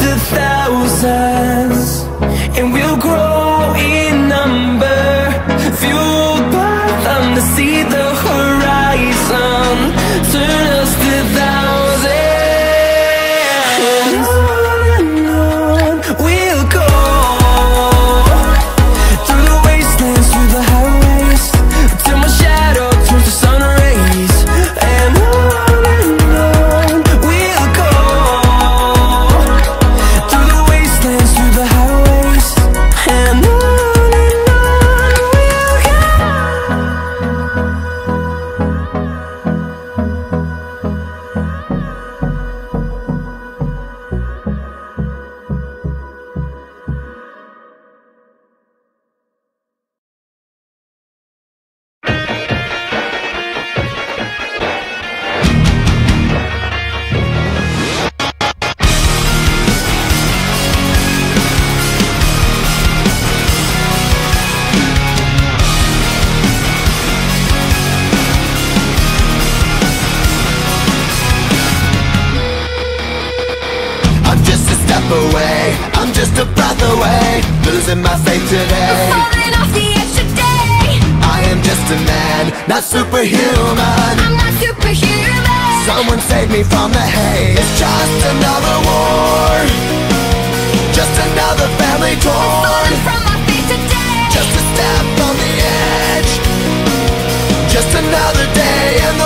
to thousands. And we'll grow losing my faith today. Falling off the edge today. I am just a man, not superhuman. I'm not superhuman. Someone save me from the haze. It's just another war, just another family torn. From my feet today. Just a step on the edge, just another day in the